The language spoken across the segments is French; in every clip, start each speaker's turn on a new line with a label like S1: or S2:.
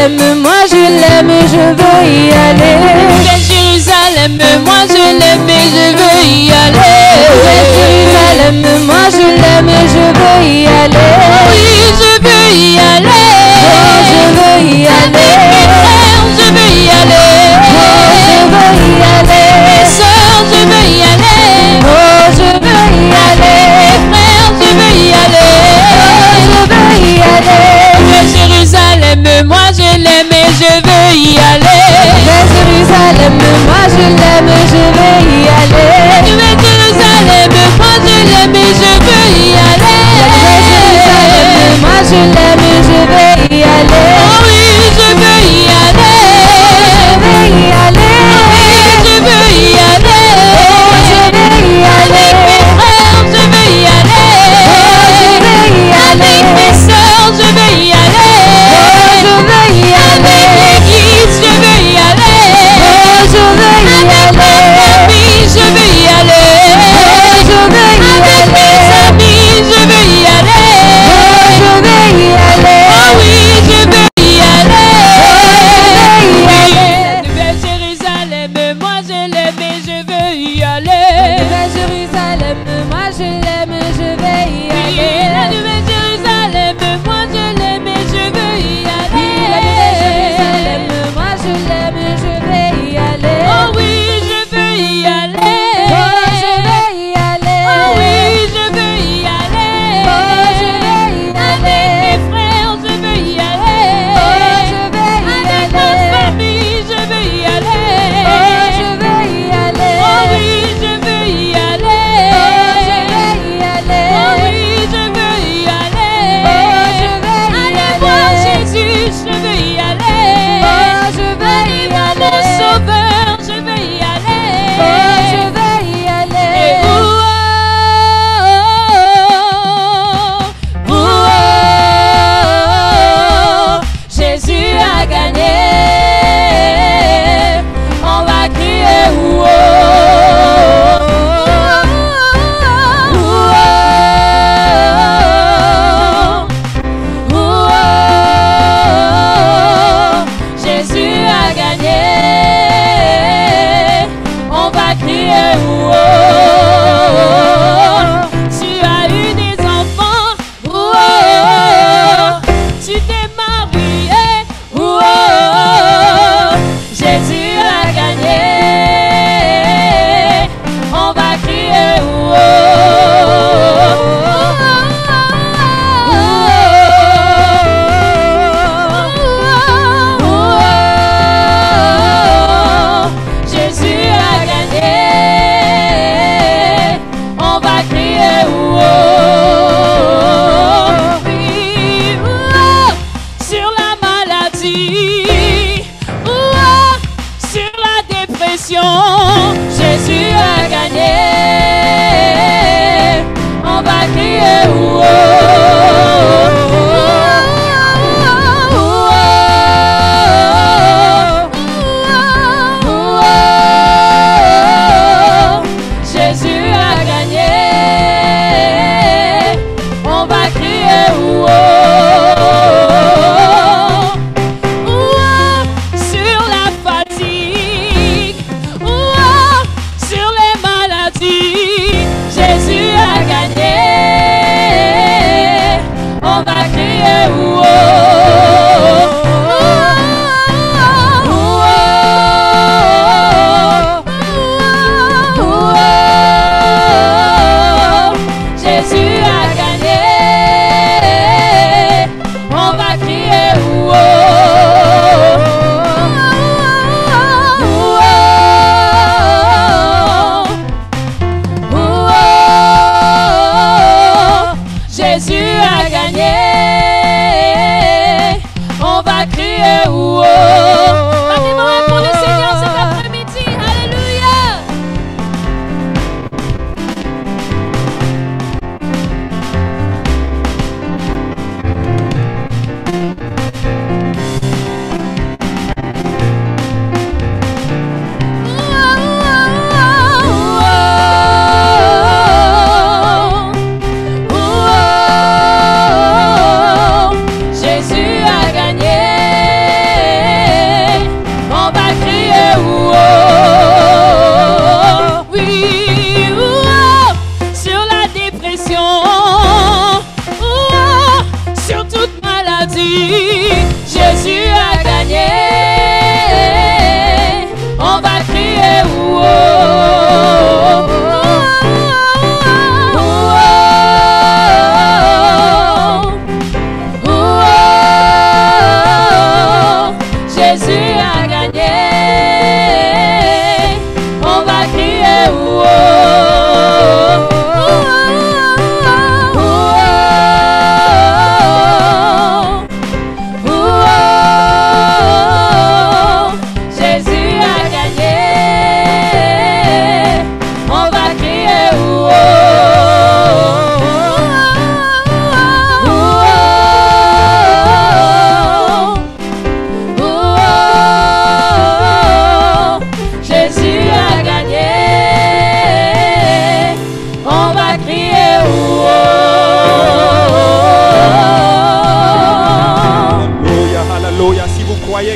S1: l'aime,
S2: moi je l'aime, je veux y aller.
S1: Belle Jérusalem, moi
S2: to let me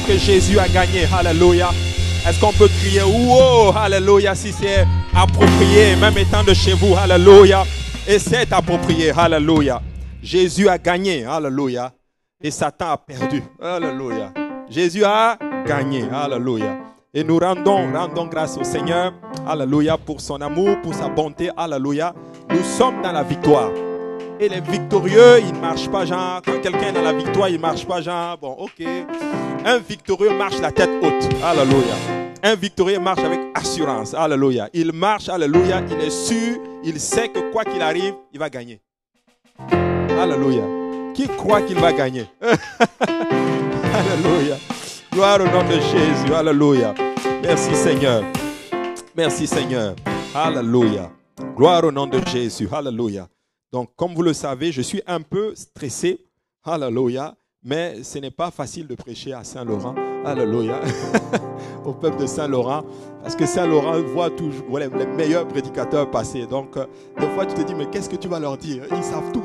S3: que Jésus a gagné. Alléluia. Est-ce qu'on peut crier wow, Alléluia, si c'est approprié, même étant de chez vous. Alléluia. Et c'est approprié. Alléluia. Jésus a gagné. Alléluia. Et Satan a perdu. Alléluia. Jésus a gagné. Alléluia. Et nous rendons, rendons grâce au Seigneur. Alléluia. Pour son amour, pour sa bonté. Alléluia. Nous sommes dans la victoire. Et les victorieux, ils ne marchent pas genre. Quand quelqu'un est dans la victoire, il ne marche pas genre. Bon, ok. Un victorieux marche la tête haute. Alléluia. Un victorieux marche avec assurance. Alléluia. Il marche, alléluia. Il est sûr, il sait que quoi qu'il arrive, il va gagner. Alléluia. Qui croit qu'il va gagner? Alléluia. Gloire au nom de Jésus. Alléluia. Merci Seigneur. Merci Seigneur. Alléluia. Gloire au nom de Jésus. Alléluia. Donc, comme vous le savez, je suis un peu stressé. Alléluia. Mais ce n'est pas facile de prêcher à Saint-Laurent. Alléluia. Au peuple de Saint-Laurent. Parce que Saint-Laurent voit toujours les meilleurs prédicateurs passer. Donc, euh, des fois, tu te dis, mais qu'est-ce que tu vas leur dire? Ils savent tout.